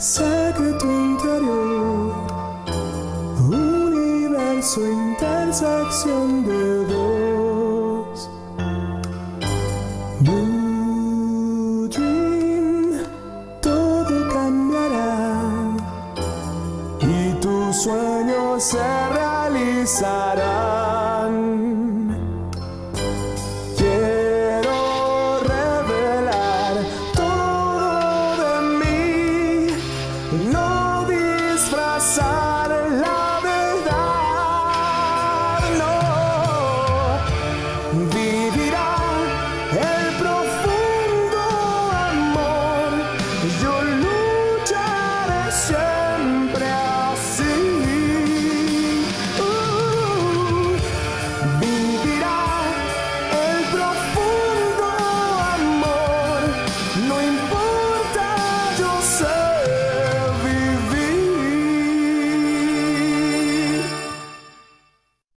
Saque tu interior, universo, intersección de dos. Blue todo cambiará y tu sueño se realizará. vivirá el profundo amor. Yo lucharé.